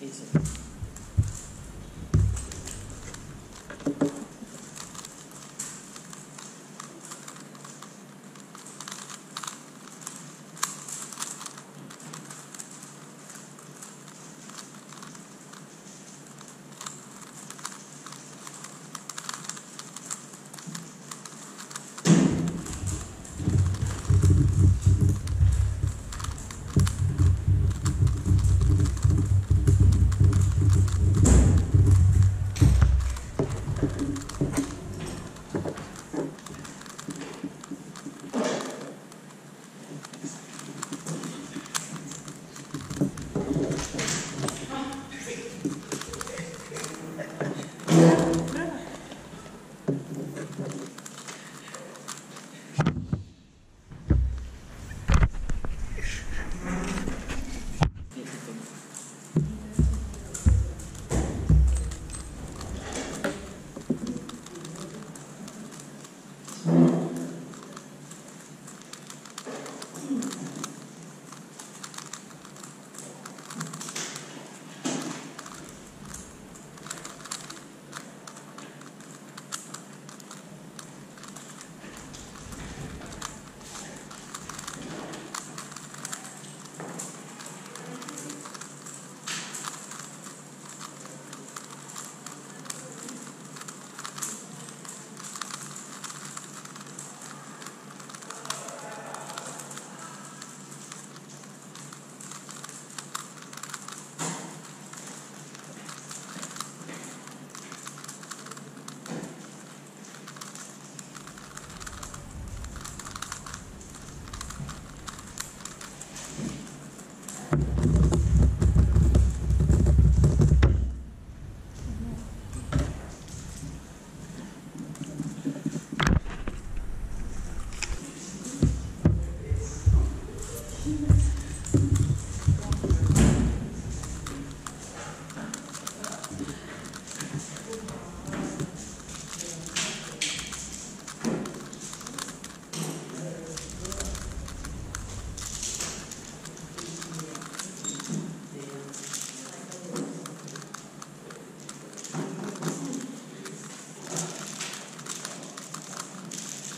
Egypt.